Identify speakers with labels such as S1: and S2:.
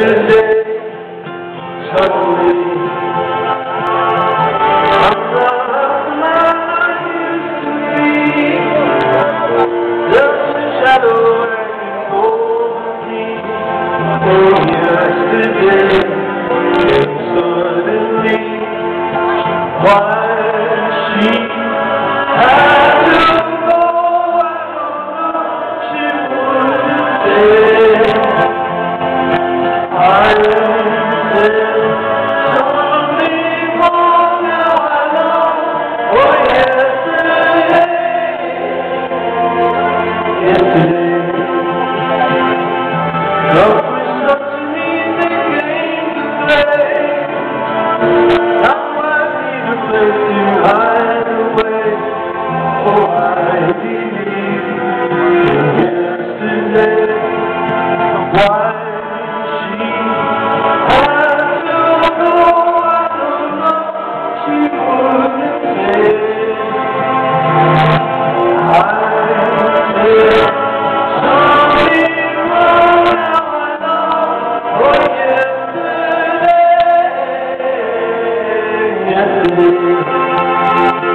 S1: today, suddenly, I'm not man a shadow. Oh, yesterday, came suddenly. Why she had to go, I don't know, she wouldn't stay. yesterday.